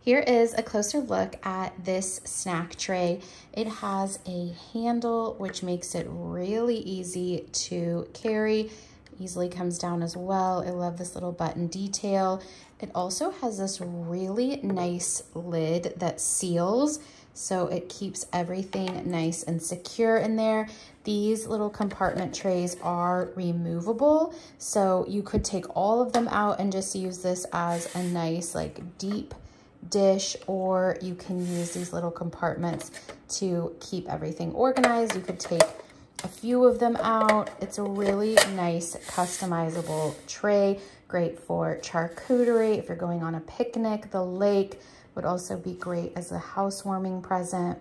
Here is a closer look at this snack tray. It has a handle, which makes it really easy to carry. Easily comes down as well. I love this little button detail. It also has this really nice lid that seals so it keeps everything nice and secure in there. These little compartment trays are removable, so you could take all of them out and just use this as a nice like deep dish or you can use these little compartments to keep everything organized. You could take a few of them out. It's a really nice customizable tray, great for charcuterie. If you're going on a picnic, the lake would also be great as a housewarming present.